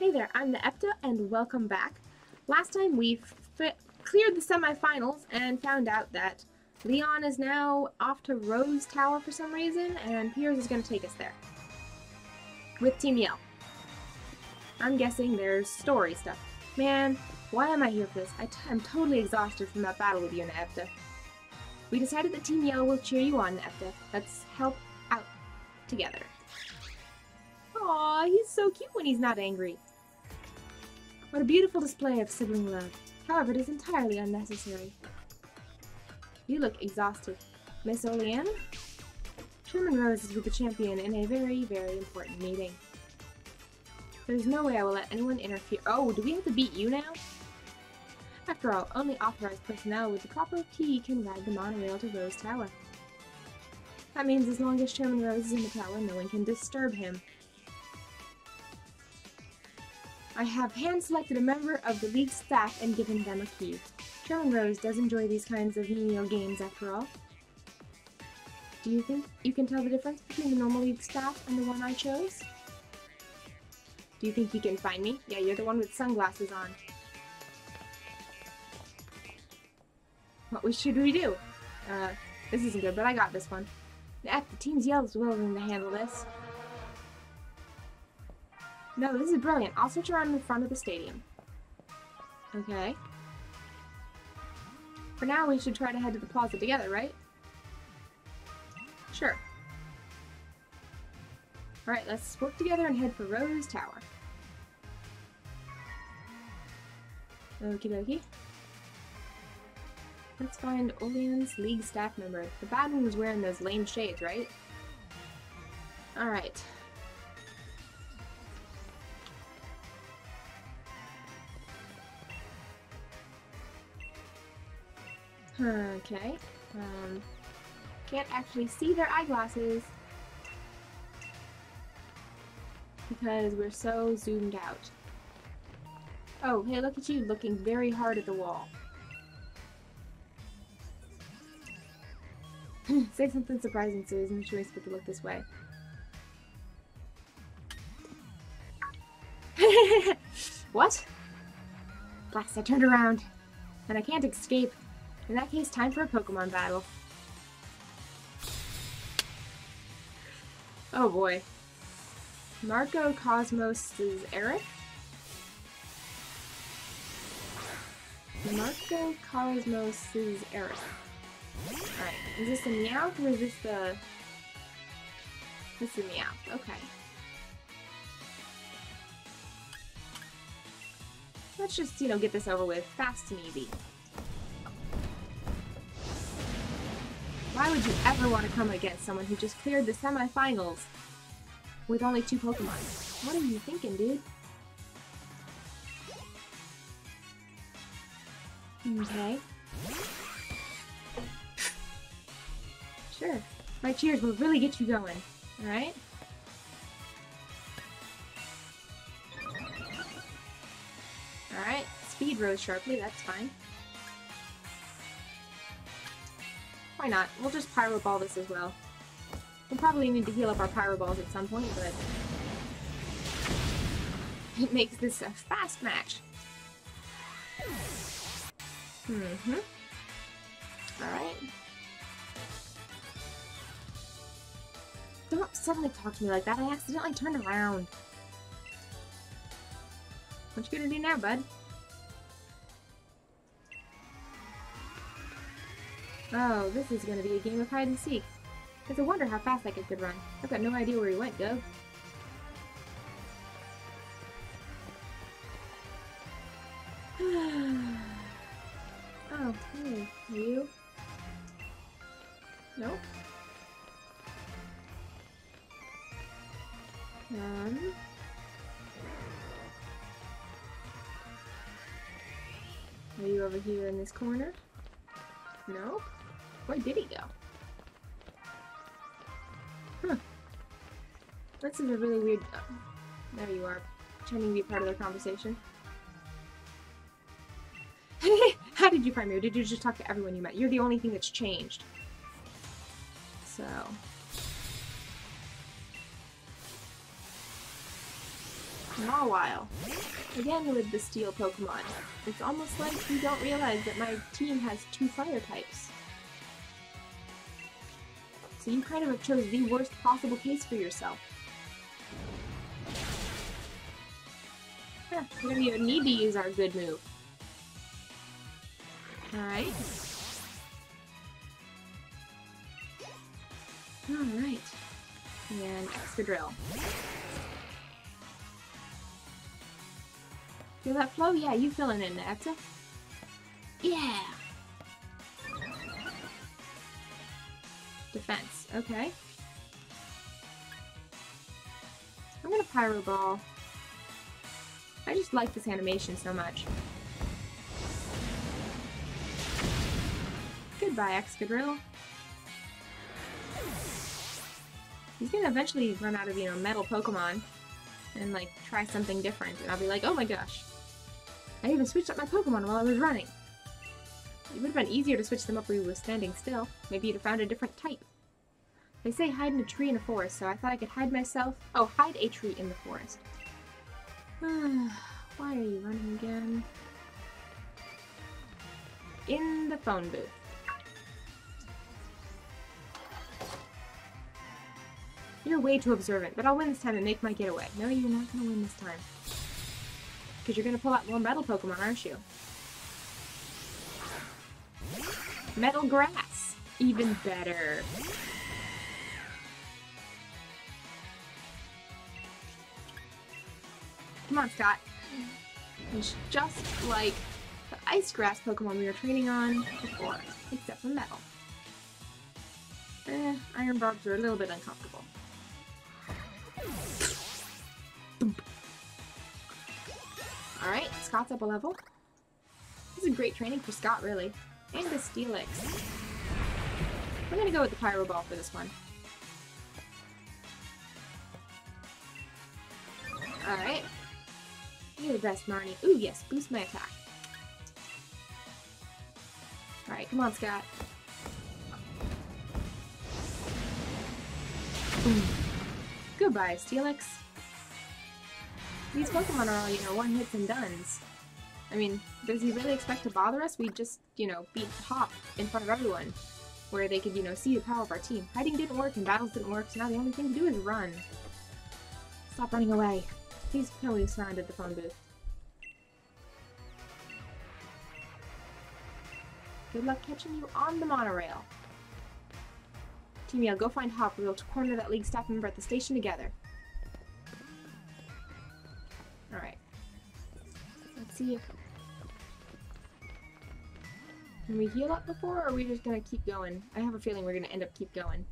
Hey there, I'm Naepta, and welcome back. Last time we cleared the semifinals and found out that Leon is now off to Rose Tower for some reason, and Piers is going to take us there. With Team Yell. I'm guessing there's story stuff. Man, why am I here for this? I t I'm totally exhausted from that battle with you and Epta. We decided that Team Yell will cheer you on, Naepta. Let's help out together. Aw, he's so cute when he's not angry. What a beautiful display of sibling love. However, it is entirely unnecessary. You look exhausted. Miss Oleana? Chairman Rose is with the champion in a very, very important meeting. There's no way I will let anyone interfere- Oh, do we have to beat you now? After all, only authorized personnel with the proper key can ride the monorail to Rose Tower. That means as long as Chairman Rose is in the tower, no one can disturb him. I have hand-selected a member of the League staff and given them a key. Chairman Rose does enjoy these kinds of menial games after all. Do you think you can tell the difference between the normal League staff and the one I chose? Do you think you can find me? Yeah, you're the one with sunglasses on. What should we do? Uh, this isn't good, but I got this one. The, the team's yell is willing to handle this. No, this is brilliant. I'll switch around in the front of the stadium. Okay. For now, we should try to head to the plaza together, right? Sure. Alright, let's work together and head for Rose Tower. Okie dokie. Let's find Oleana's League staff member. The bad one was wearing those lame shades, right? Alright. Okay. Um, can't actually see their eyeglasses because we're so zoomed out. Oh, hey, look at you looking very hard at the wall. Say something surprising. I'm sure you're supposed to look this way. what? Blast, I turned around. And I can't escape. In that case, time for a Pokemon battle. Oh boy. Macro Cosmos is Eric? Macro Cosmos is Eric. Alright, is this a Meowth or is this the... This is a Meowth, okay. Let's just, you know, get this over with fast and easy. Why would you ever want to come against someone who just cleared the semifinals with only two Pokemon? What are you thinking, dude? Okay. Sure. My cheers will really get you going. Alright? Alright. Speed rose sharply, that's fine. Why not? We'll just Pyro Ball this as well. We'll probably need to heal up our Pyro Balls at some point, but... It makes this a fast match. Mm-hmm. Alright. Don't suddenly talk to me like that. I accidentally turned around. What you gonna do now, bud? Oh, this is gonna be a game of hide and seek. It's a wonder how fast I could run. I've got no idea where he went, Go. oh, hey, you? Nope. Um. Are you over here in this corner? No? Where did he go? Huh. This is a really weird... Uh, there you are, pretending to be part of the conversation. How did you find me? Or did you just talk to everyone you met? You're the only thing that's changed. So... Mawile. Again with the steel Pokemon. It's almost like you don't realize that my team has two fire types. So you kind of have chose the worst possible case for yourself. Yeah, we don't even need to use our good move. Alright. Alright. And Excadrill. Feel that flow? Yeah, you feeling it, Nexa. Yeah! Defense, okay. I'm gonna Pyro Ball. I just like this animation so much. Goodbye, Excadrill. He's gonna eventually run out of, you know, metal Pokemon and, like, try something different, and I'll be like, oh my gosh. I even switched up my Pokemon while I was running. It would have been easier to switch them up while we were standing still. Maybe you'd have found a different type. They say hide in a tree in a forest, so I thought I could hide myself. Oh, hide a tree in the forest. Why are you running again? In the phone booth. You're way too observant, but I'll win this time and make my getaway. No, you're not gonna win this time. Because you're gonna pull out more metal Pokemon, aren't you? Metal Grass! Even better. Come on, Scott. It's just like the Ice Grass Pokemon we were training on before, except for Metal. Eh, Iron Barbs are a little bit uncomfortable. Alright, Scott's up a level. This is a great training for Scott, really. And the Steelix. We're gonna go with the Pyro Ball for this one. Alright. You're the best, Marnie. Ooh, yes, boost my attack. Alright, come on, Scott. Boom. Goodbye, Steelix. These Pokemon are all, you know, one hits and dones. I mean, does he really expect to bother us? We just, you know, beat Hop in front of everyone. Where they could, you know, see the power of our team. Hiding didn't work and battles didn't work, so now the only thing to do is run. Stop running away. Please me you surrounded the phone booth. Good luck catching you on the monorail. Team Yell, go find Hop. We'll corner that league staff member at the station together. Alright. Let's see if... Can we heal up before, or are we just gonna keep going? I have a feeling we're gonna end up keep going.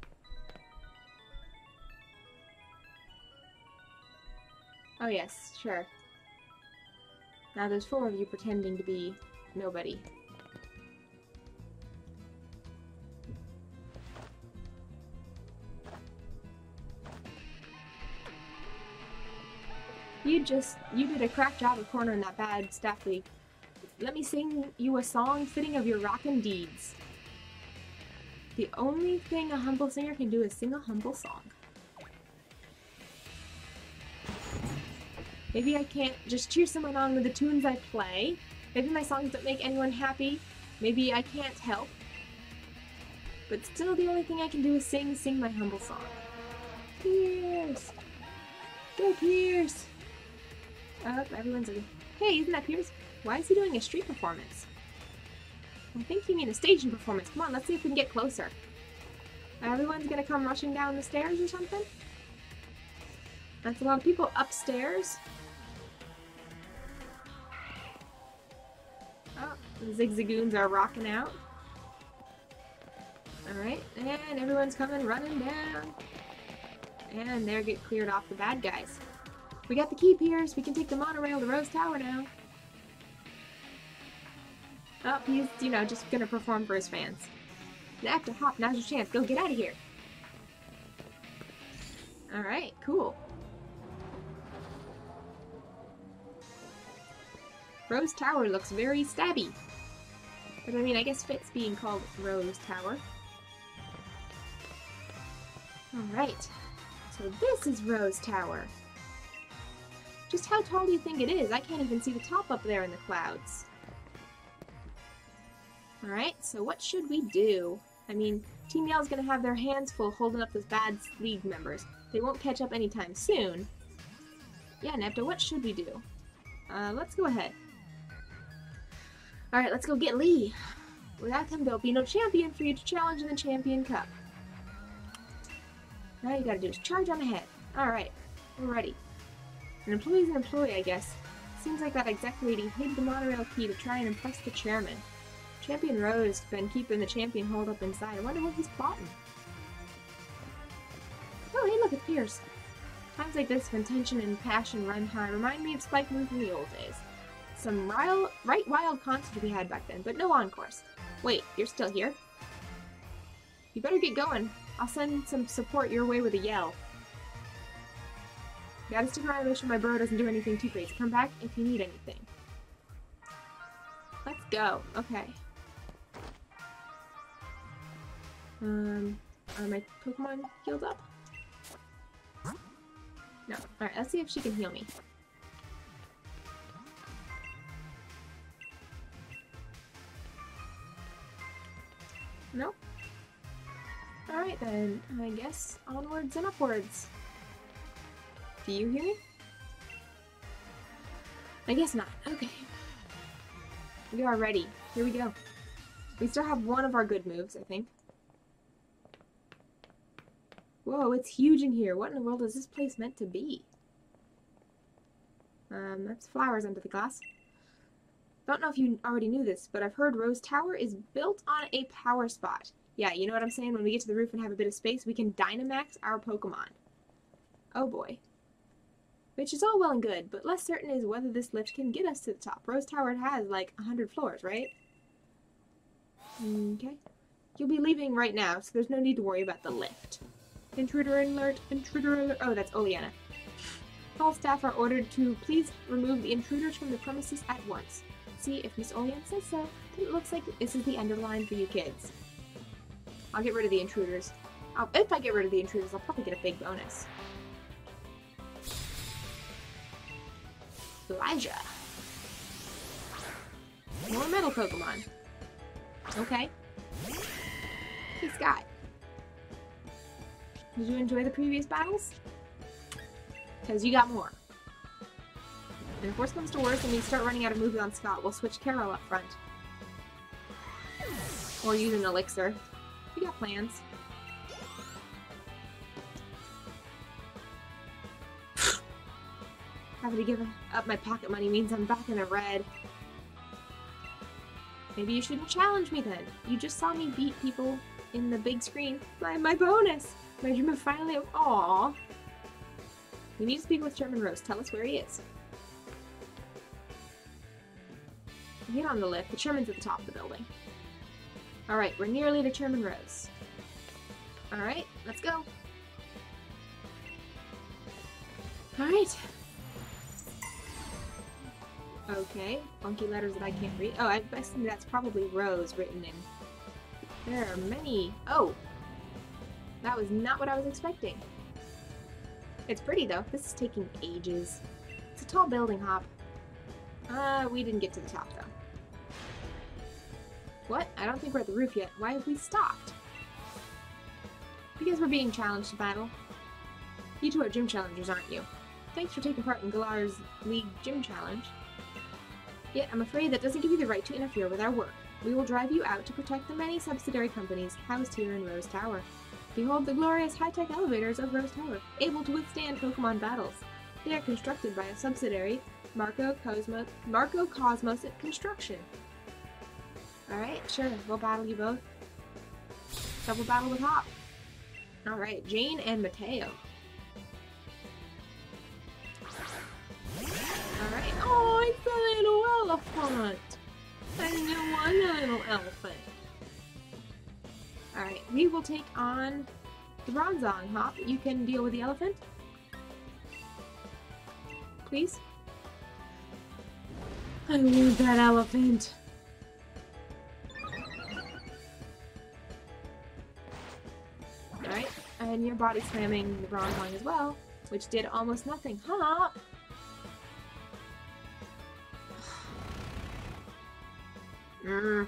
Oh yes, sure. Now there's four of you pretending to be nobody. You just, you did a crack job of cornering that bad staff league. Let me sing you a song fitting of your rockin' deeds. The only thing a humble singer can do is sing a humble song. Maybe I can't just cheer someone on with the tunes I play. Maybe my songs don't make anyone happy. Maybe I can't help. But still the only thing I can do is sing, sing my humble song. Piers! Go Piers! Oh, everyone's like, hey, isn't that Piers? Why is he doing a street performance? I think you mean a staging performance. Come on, let's see if we can get closer. Everyone's gonna come rushing down the stairs or something? That's a lot of people upstairs. Oh, the Zigzagoons are rocking out. Alright, and everyone's coming running down. And there get cleared off the bad guys. We got the key, Piers. We can take the monorail to Rose Tower now. Oh, he's, you know, just gonna perform for his fans. After Hop, now's your chance. Go get out of here. Alright, cool. Rose Tower looks very stabby. But I mean, I guess fits being called Rose Tower. Alright. So this is Rose Tower. Just how tall do you think it is? I can't even see the top up there in the clouds. Alright, so what should we do? I mean, Team Yell's gonna have their hands full holding up those bad league members. They won't catch up anytime soon. Yeah, Naepta, what should we do? Uh, let's go ahead. Alright, let's go get Lee. Without him, there'll be no champion for you to challenge in the Champion Cup. Now you gotta do is charge on ahead. Alright, we're ready. An employee's an employee, I guess. Seems like that exec lady hid the monorail key to try and impress the chairman. Champion Rose has been keeping the champion holed up inside. I wonder what he's plotting. Oh, hey, look, at Piers. Times like this, when tension and passion run high, remind me of Spikemuth from the old days. Some wild, right wild concert we had back then, but no encores. Wait, you're still here? You better get going. I'll send some support your way with a yell. Gotta stick around and make sure my bro doesn't do anything too crazy. Come back if you need anything. Let's go. Okay. Um, are my Pokemon healed up? No. Alright, let's see if she can heal me. Nope. Alright then, I guess onwards and upwards. Do you hear me? I guess not. Okay. We are ready. Here we go. We still have one of our good moves, I think. Whoa, it's huge in here. What in the world is this place meant to be? Um, that's flowers under the glass. Don't know if you already knew this, but I've heard Rose Tower is built on a power spot. Yeah, you know what I'm saying? When we get to the roof and have a bit of space, we can Dynamax our Pokemon. Oh boy. Which is all well and good, but less certain is whether this lift can get us to the top. Rose Tower has like a 100 floors, right? Okay. You'll be leaving right now, so there's no need to worry about the lift. Intruder alert, intruder alert. Oh, that's Oleana. All staff are ordered to please remove the intruders from the premises at once. See if Miss Oleana says so, then it looks like this is the end of the line for you kids. I'll get rid of the intruders. I'll, if I get rid of the intruders, I'll probably get a big bonus. Elijah. More metal Pokemon. Okay. He's Scott. Did you enjoy the previous battles? Because you got more. And if worse comes to worse and we start running out of moves on Scott, we'll switch Carol up front. Or use an elixir. We got plans. Having to give up my pocket money means I'm back in the red. Maybe you shouldn't challenge me then. You just saw me beat people in the big screen. My, my bonus! Of finally- Aww. We need to speak with Chairman Rose. Tell us where he is. Get on the lift. The chairman's at the top of the building. Alright, we're nearly to Chairman Rose. Alright, let's go. Alright. Okay, funky letters that I can't read. Oh, I assume that's probably Rose written in. There are many. Oh! That was not what I was expecting. It's pretty though. This is taking ages. It's a tall building hop. Uh, we didn't get to the top though. What? I don't think we're at the roof yet. Why have we stopped? Because we're being challenged to battle. You two are gym challengers, aren't you? Thanks for taking part in Galar's League Gym Challenge. Yet, I'm afraid that doesn't give you the right to interfere with our work. We will drive you out to protect the many subsidiary companies housed here in Rose Tower. Behold the glorious high-tech elevators of Rose Tower, able to withstand Pokemon battles. They are constructed by a subsidiary, Macro Cosmos, Macro Cosmos Construction. Alright, sure, we'll battle you both. Double battle with Hop. Alright, Jane and Mateo. Alright, oh, it's a little elephant! Didn't want a little elephant. Alright, we will take on the Bronzong. Hop, you can deal with the elephant. Please? I want that elephant. Alright, and you're body slamming the Bronzong as well, which did almost nothing. Hop! Mm.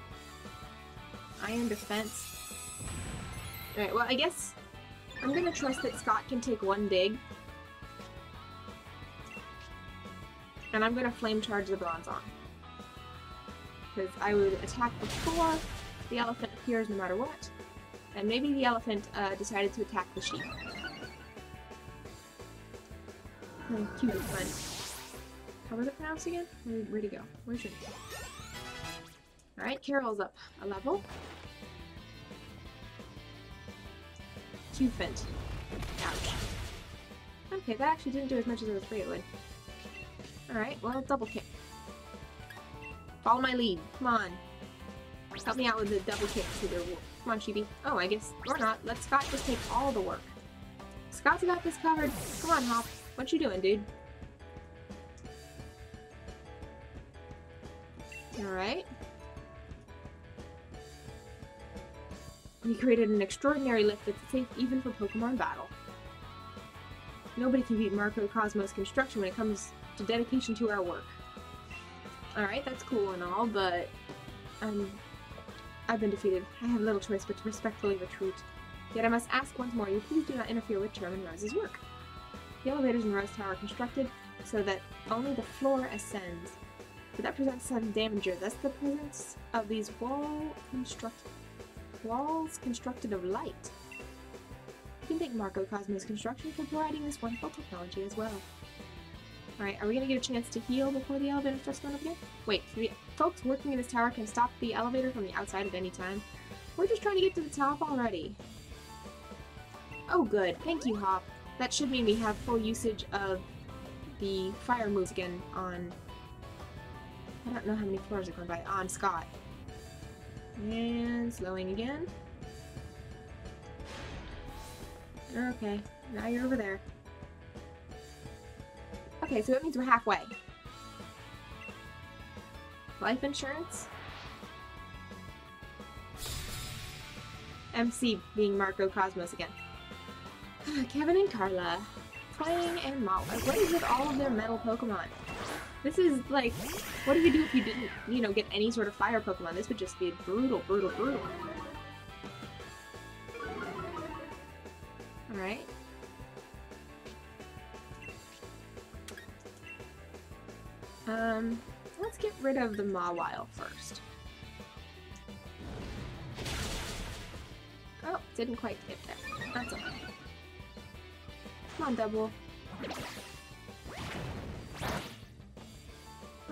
Iron defense. Alright, well, I guess I'm gonna trust that Scott can take one dig. And I'm gonna flame charge the Bronzong. Because I would attack before the elephant appears no matter what. And maybe the elephant uh, decided to attack the sheep. Oh, cute and fun. How was it pronounced again? Where, where'd he go? Where's your Alright, Carol's up a level. Okay, that actually didn't do as much as I was afraid it would. Alright, well, double kick. Follow my lead. Come on. Help me out with the double kick to their Come on, Chibi. Oh, I guess, or not. Let Scott just take all the work. Scott's got this covered. Come on, Hop. What you doing, dude? Alright. We created an extraordinary lift that's safe even for Pokemon battle. Nobody can beat Macro Cosmos Construction when it comes to dedication to our work. Alright, that's cool and all, but I'm I've been defeated. I have little choice but to respectfully retreat. Yet I must ask once more, you please do not interfere with Chairman Rose's work. The elevators in Rose Tower are constructed so that only the floor ascends. But that presents some danger. That's the presence of these wall walls constructed of light. You can thank Macro Cosmos Construction for providing this wonderful technology as well. Alright, are we gonna get a chance to heal before the elevator starts going up again? Wait, the folks working in this tower can stop the elevator from the outside at any time. We're just trying to get to the top already. Oh good, thank you Hop. That should mean we have full usage of the fire moves again on... I don't know how many floors are going by. On Scott. And slowing again. Okay, now you're over there. Okay, so it means we're halfway. Life insurance? MC being Macro Cosmos again. Kevin and Carla. Playing and Mala. What is with all of their metal Pokemon? This is like, what do you do if you didn't, you know, get any sort of fire Pokemon? This would just be brutal, brutal, brutal. Alright. Um, let's get rid of the Mawile first. Oh, didn't quite get there. That's okay. Come on, double.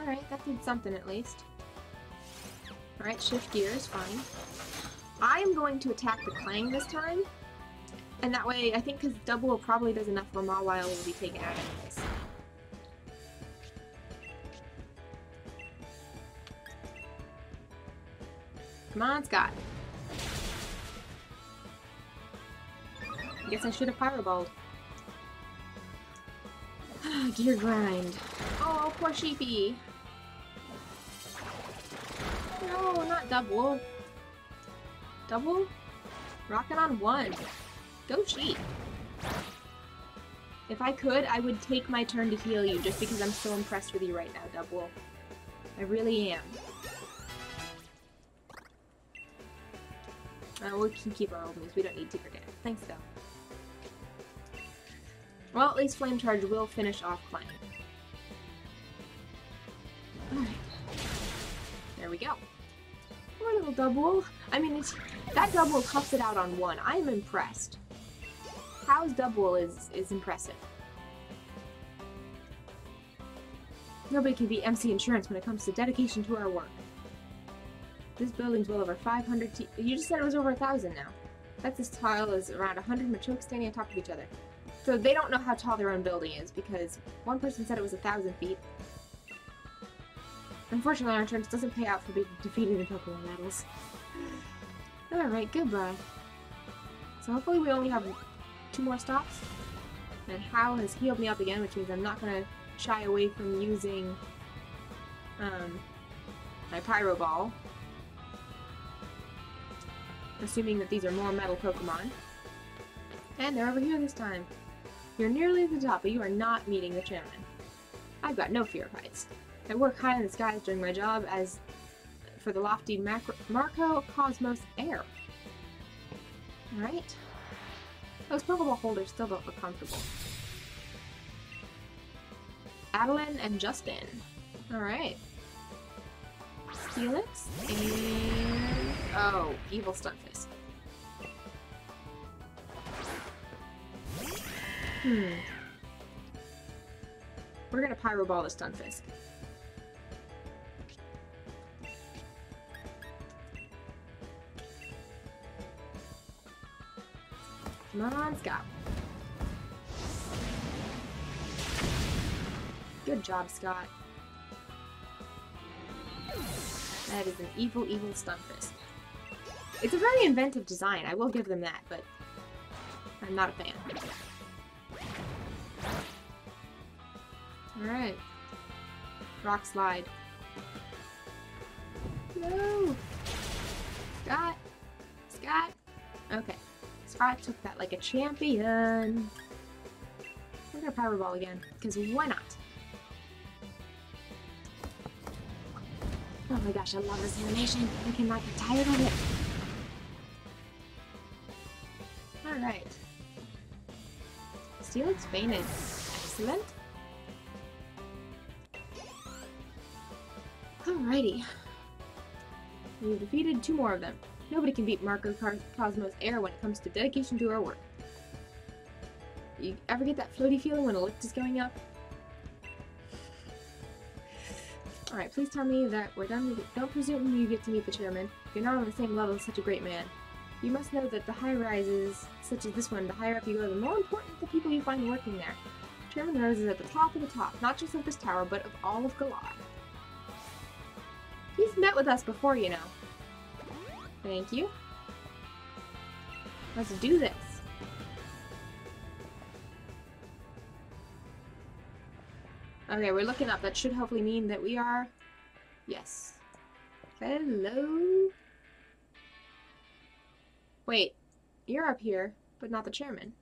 Alright, that did something at least. Alright, shift gears, fine. I am going to attack the Klang this time. And that way, I think because double probably does enough for Mawile will be taken out anyways. Come on, Scott. I guess I should have fireballed. Gear grind. Oh, poor sheepy. No, not double. Double? Rocket on one. Go sheep. If I could, I would take my turn to heal you just because I'm so impressed with you right now, Double. I really am. Uh, we can keep our old moves. We don't need to forget. Thanks, though. Well, at least Flame Charge will finish off Klang. Alright. There we go. Double. I mean, that double cuffs it out on one. I'm impressed. How's double is, is impressive. Nobody can beat MC Insurance when it comes to dedication to our work. This building's well over 500 You just said it was over a thousand now. That's this tile is around 100 Machokes standing on top of each other. So they don't know how tall their own building is because one person said it was a thousand feet. Unfortunately, our insurance doesn't pay out for being defeated in Pokemon battles. Alright, goodbye. So hopefully we only have two more stops. And Hal has healed me up again, which means I'm not going to shy away from using um, my Pyro Ball assuming that these are more metal Pokemon. And they're over here this time. You're nearly at the top, but you are not meeting the chairman. I've got no fear of heights. I work high in the skies during my job as for the lofty macro- Marco Cosmos Air. Alright. Those Pokeball holders still don't look comfortable. Adeline and Justin. Alright. Steelix and... Oh, Evil Stunfisk. Hmm. We're gonna Pyro Ball the Stunfisk. Come on, Scott. Good job, Scott. That is an evil, evil Stunfisk. It's a very inventive design, I will give them that, but I'm not a fan. Alright. Rock slide. No! Scott took that like a champion. We're gonna Powerball again, because why not? Oh my gosh, I love this animation. I cannot get tired of it. Alright. Steelix fainted. Excellent. Alrighty. We've defeated two more of them. Nobody can beat Macro Cosmos Air when it comes to dedication to our work. You ever get that floaty feeling when a lift is going up? Alright, please tell me that we're done with it. Don't presume you get to meet the chairman. You're not on the same level as such a great man. You must know that the high rises, such as this one, the higher up you go, the more important the people you find working there. Chairman Rose is at the top of the top, not just of this tower, but of all of Galar. He's met with us before, you know. Thank you. Let's do this. Okay, we're looking up. That should hopefully mean that we are... Yes. Hello? Wait, you're up here, but not the chairman,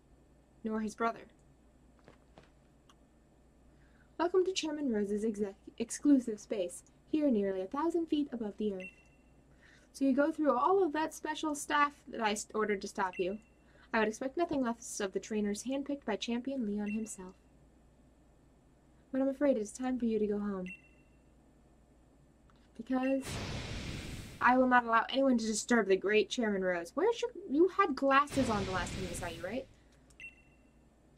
nor his brother. Welcome to Chairman Rose's exclusive space, here nearly a thousand feet above the earth. So you go through all of that special staff that I ordered to stop you. I would expect nothing less of the trainers handpicked by Champion Leon himself. But I'm afraid it's time for you to go home. Because I will not allow anyone to disturb the great Chairman Rose. Where's your... You had glasses on the last time I saw you, right?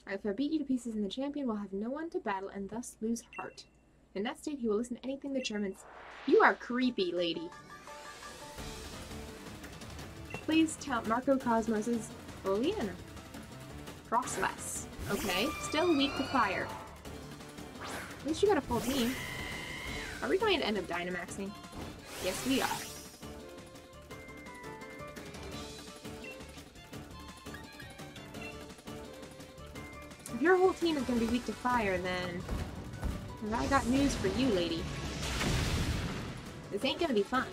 If I beat you to pieces and the champion will have no one to battle and thus lose heart. In that state, he will listen to anything the chairman's... You are creepy, lady. Please tell Macro Cosmos's Oleana. Froslass. Okay. Still weak to fire. At least you got a full team. Are we going to end up Dynamaxing? Yes, we are. If your whole team is going to be weak to fire, then... I got news for you, lady. This ain't going to be fun.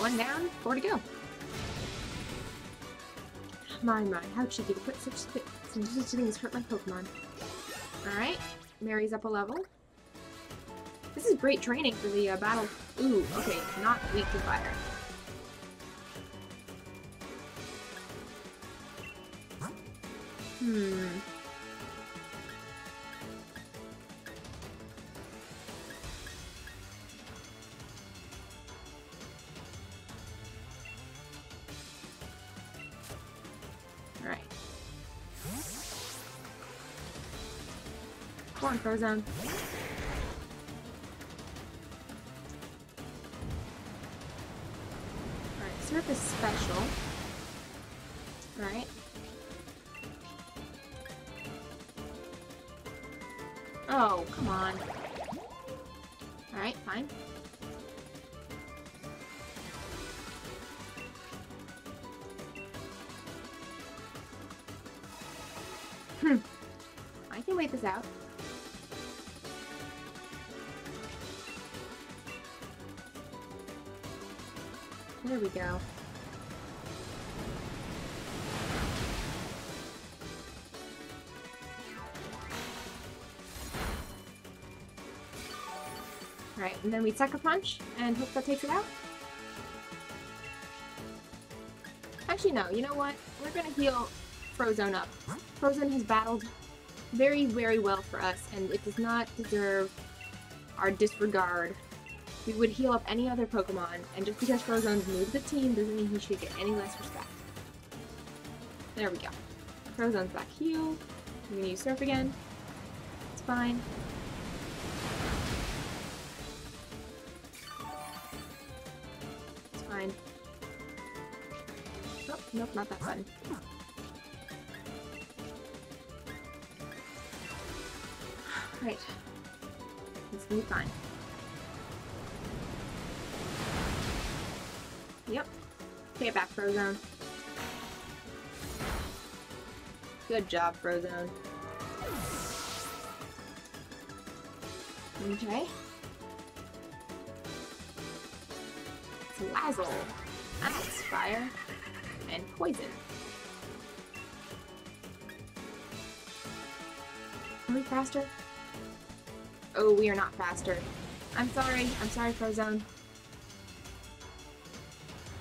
One down, four to go. My, my, how cheeky to put such, such things hurt my Pokemon. Alright, Mary's up a level. This is great training for the uh, battle. Ooh, okay, not weak to fire. Hmm. Come on. Alright, is special. Alright. Oh, come on. Alright, fine. Hmm. I can wait this out. We go. Alright, and then we Sucker Punch and hope that takes it out. Actually, no, you know what? We're gonna heal Frozone up. Frozone has battled very, very well for us, and it does not deserve our disregard. We would heal up any other Pokemon, and just because Frozone's new to the team doesn't mean he should get any less respect. There we go. Frozone's back healed. I'm gonna use Surf again. It's fine. It's fine. Oh, nope, not that button. Right. It's gonna be fine. Yep. Take it back, Frozone. Good job, Frozone. Okay. Salazzle. Ice, fire, and poison. Are we faster? Oh, we are not faster. I'm sorry. I'm sorry, Frozone.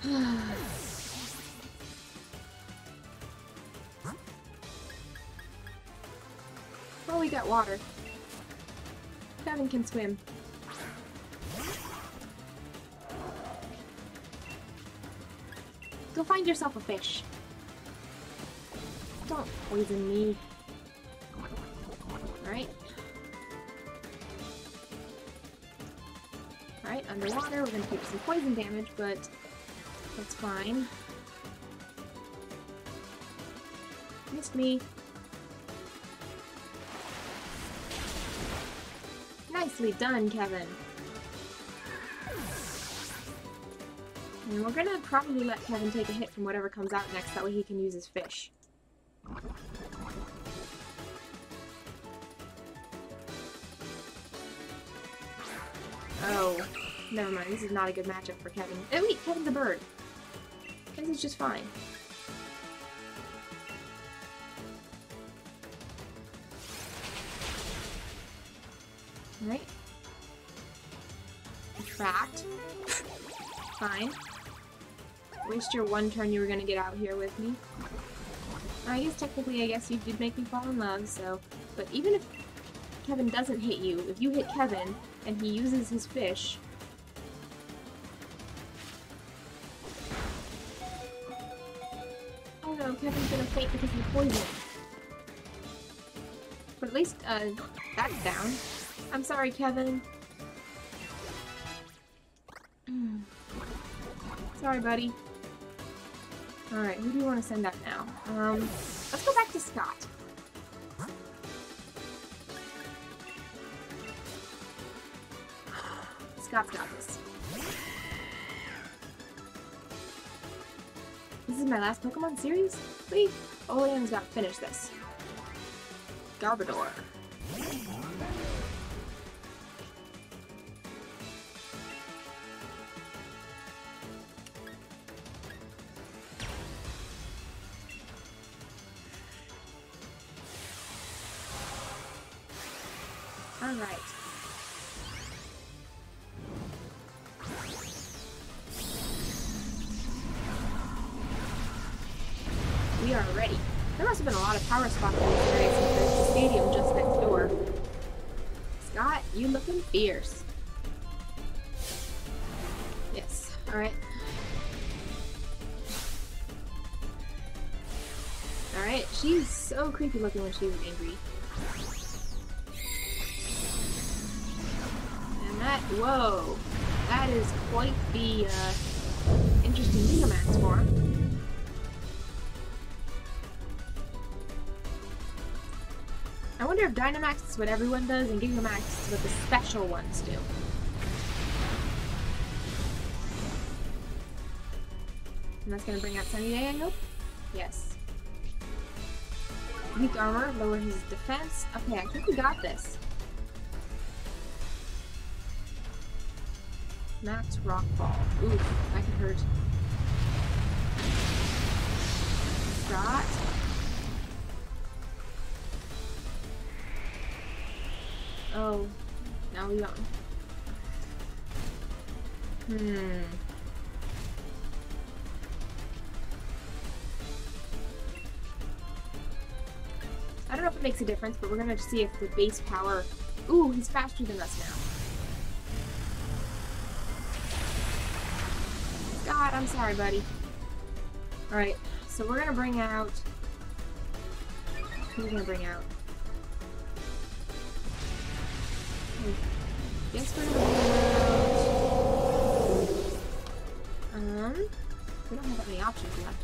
well, we got water. Kevin can swim. Go find yourself a fish. Don't poison me. Alright. Alright, underwater, we're gonna take some poison damage, but that's fine. Missed me. Nicely done, Kevin. And we're gonna probably let Kevin take a hit from whatever comes out next, that way he can use his fish. Oh, never mind. This is not a good matchup for Kevin. Oh wait, Kevin's a bird. This is just fine. Alright. Attract. Fine. Waste your one turn you were gonna get out here with me. I guess technically, I guess you did make me fall in love, so... But even if Kevin doesn't hit you, if you hit Kevin, and he uses his fish... faint because of the poison. But at least, uh, that's down. I'm sorry, Kevin. sorry, buddy. Alright, who do you want to send out now? Um, let's go back to Scott. Scott's got this. This is my last Pokemon series? Wait, Oleana's got to finish this. Garbodor. Alright. We are ready. There must have been a lot of power spots in this area since there's the stadium just next door. Scott, you looking fierce. Yes, alright. Alright, she's so creepy looking when she's angry. And that, whoa, that is quite the uh, interesting Gigamax form. Wonder if Dynamax is what everyone does and Gigamax is what the special ones do. And that's gonna bring out Sunny Day, I hope? Yes. Weak armor, lower his defense. Okay, I think we got this. Max Rockfall. Ooh, that could hurt. Scott. Oh, now we got. Hmm. I don't know if it makes a difference, but we're gonna see if the base power... Ooh, he's faster than us now. God, I'm sorry, buddy. Alright, so we're gonna bring out... Who are we gonna bring out? Guess we're gonna out... Um... We don't have many options left.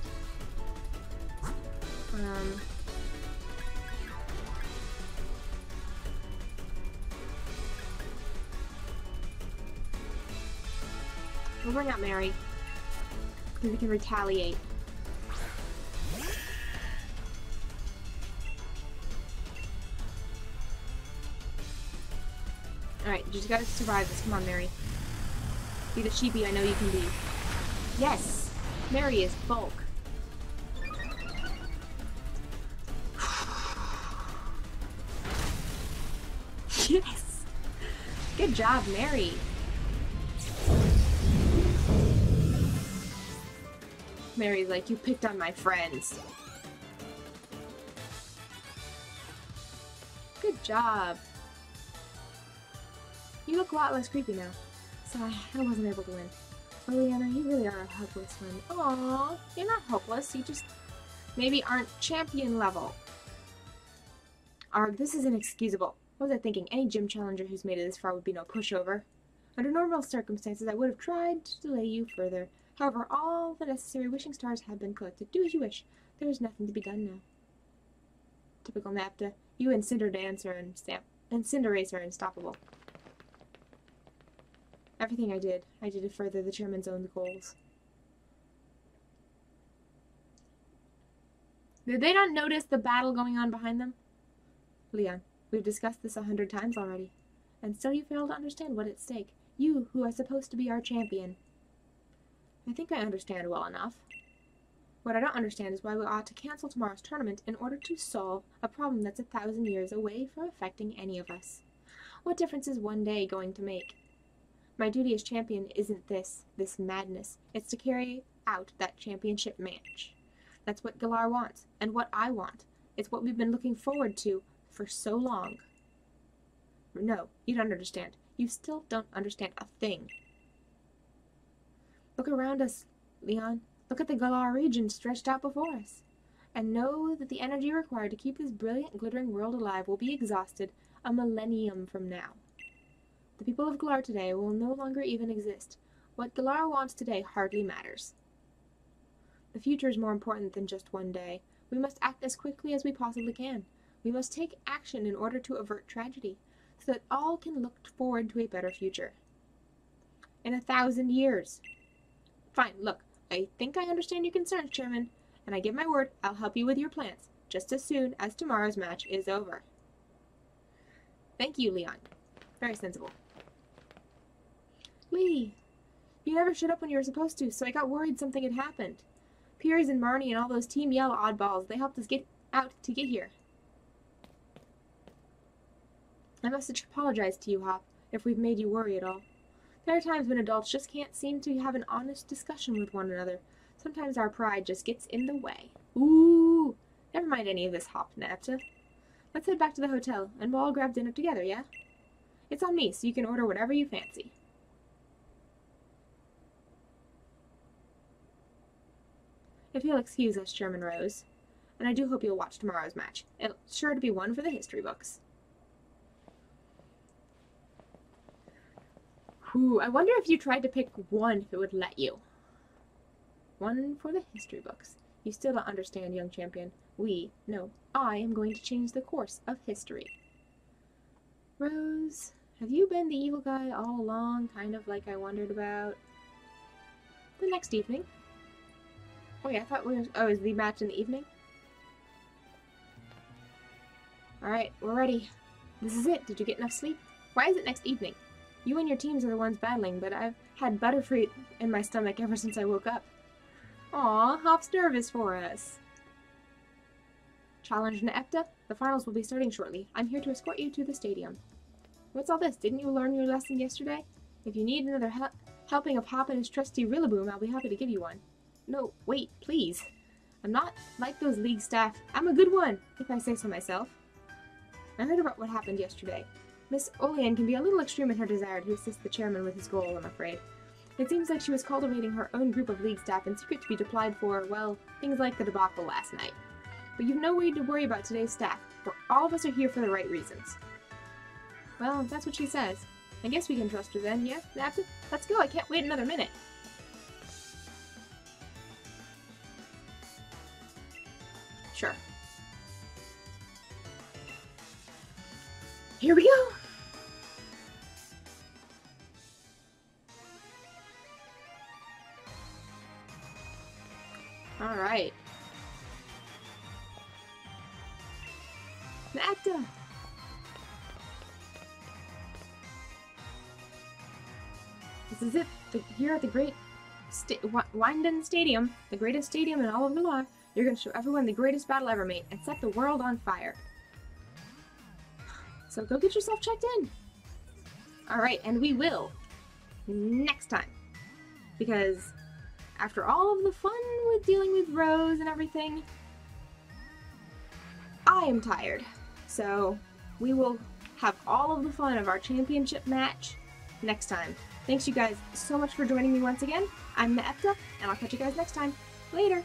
Um... We'll bring out Mary. Because we can retaliate. Alright, you just gotta survive this. Come on, Mary. Be the sheepy I know you can be. Yes! Mary is bulk. yes! Good job, Mary. Mary's like, you picked on my friends. Good job. You look a lot less creepy now. Sorry, I wasn't able to win. Oh, Oleana, you really are a hopeless one. Aww, you're not hopeless. You just maybe aren't champion level. Arg, this is inexcusable. What was I thinking? Any gym challenger who's made it this far would be no pushover. Under normal circumstances, I would have tried to delay you further. However, all the necessary wishing stars have been collected. Do as you wish. There is nothing to be done now. Typical Naepta. You and Cinder Dancer and Stamp and Cinderace are unstoppable. Everything I did, I did to further the chairman's own goals. Did they not notice the battle going on behind them? Leon, we've discussed this a hundred times already, and still you fail to understand what is at stake. You, who are supposed to be our champion. I think I understand well enough. What I don't understand is why we ought to cancel tomorrow's tournament in order to solve a problem that's a thousand years away from affecting any of us. What difference is one day going to make? My duty as champion isn't this, this madness. It's to carry out that championship match. That's what Galar wants, and what I want. It's what we've been looking forward to for so long. No, you don't understand. You still don't understand a thing. Look around us, Leon. Look at the Galar region stretched out before us. And know that the energy required to keep this brilliant, glittering world alive will be exhausted a millennium from now. The people of Galar today will no longer even exist. What Galar wants today hardly matters. The future is more important than just one day. We must act as quickly as we possibly can. We must take action in order to avert tragedy, so that all can look forward to a better future. In a thousand years, Fine, look, I think I understand your concerns, Chairman, and I give my word I'll help you with your plans, just as soon as tomorrow's match is over. Thank you, Leon. Very sensible. Lee, you never showed up when you were supposed to, so I got worried something had happened. Piers and Marnie and all those Team Yell oddballs, they helped us get out to get here. I must apologize to you, Hop, if we've made you worry at all. There are times when adults just can't seem to have an honest discussion with one another. Sometimes our pride just gets in the way. Ooh! Never mind any of this hop, Naepta. Let's head back to the hotel, and we'll all grab dinner together, yeah? It's on me, so you can order whatever you fancy. If you'll excuse us, Chairman Rose, and I do hope you'll watch tomorrow's match. It's sure to be one for the history books. Ooh, I wonder if you tried to pick one, if it would let you. One for the history books. You still don't understand, young champion. We, no, I am going to change the course of history. Rose, have you been the evil guy all along, kind of like I wondered about? The next evening. Oh yeah, I thought we were, oh, is the match in the evening? Alright, we're ready. This is it. Did you get enough sleep? Why is it next evening? You and your teams are the ones battling, but I've had Butterfree in my stomach ever since I woke up. Aw, Hop's nervous for us. Challenge Naepta, the finals will be starting shortly. I'm here to escort you to the stadium. What's all this? Didn't you learn your lesson yesterday? If you need another help, helping of Hop and his trusty Rillaboom, I'll be happy to give you one. No, wait, please. I'm not like those league staff. I'm a good one, if I say so myself. I heard about what happened yesterday. Miss Olean can be a little extreme in her desire to assist the chairman with his goal, I'm afraid. It seems like she was cultivating her own group of league staff in secret to be deployed for, well, things like the debacle last night. But you've no way to worry about today's staff, for all of us are here for the right reasons. Well, that's what she says. I guess we can trust her then, yeah? Let's go, I can't wait another minute. Sure. Here we go! Alright. Magda! This is it. The, here at the great Sta Stadium, the greatest stadium in all of Galar, you're going to show everyone the greatest battle ever made and set the world on fire. So go get yourself checked in. Alright, and we will. Next time. Because after all of the fun with dealing with Rose and everything, I am tired. So we will have all of the fun of our championship match next time. Thanks you guys so much for joining me once again. I'm Naepta, and I'll catch you guys next time. Later!